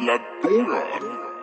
La dura.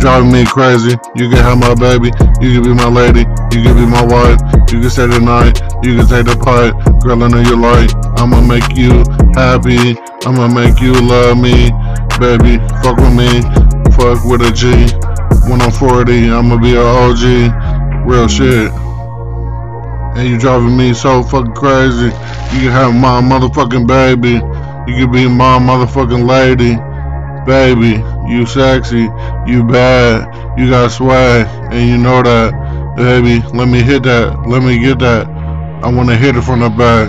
Driving me crazy. You can have my baby. You can be my lady. You can be my wife. You can stay the night. You can take the pipe. Girl, I know you like. I'ma make you happy. I'ma make you love me. Baby, fuck with me. Fuck with a G. When I'm 40, I'ma be a OG. Real shit. And you driving me so fucking crazy. You can have my motherfucking baby. You can be my motherfucking lady. Baby, you sexy, you bad, you got swag, and you know that. Baby, let me hit that, let me get that. I wanna hit it from the back.